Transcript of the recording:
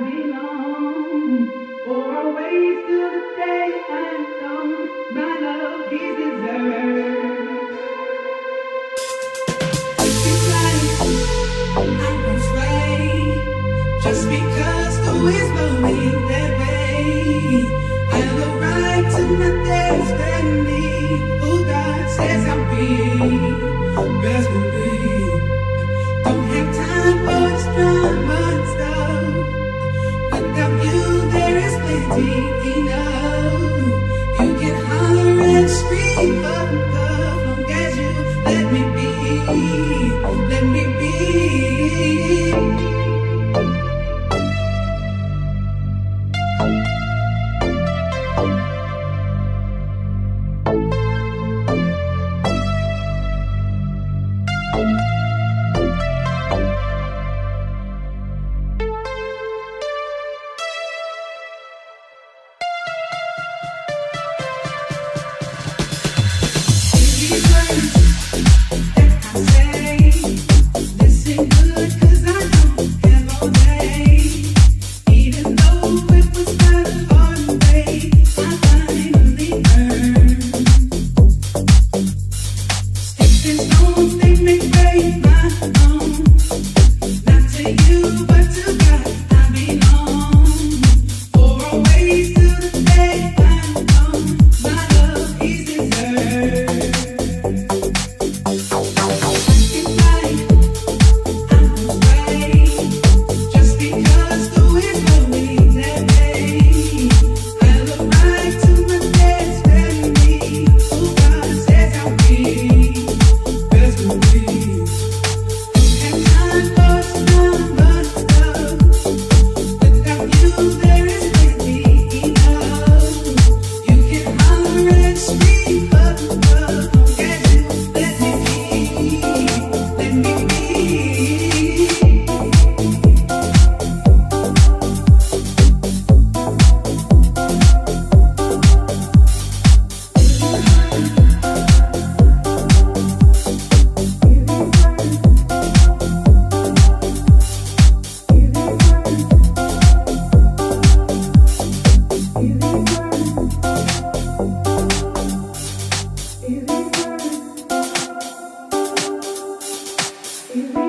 belong, for always to the day I am gone, my love. Wind's blowing that stones they you.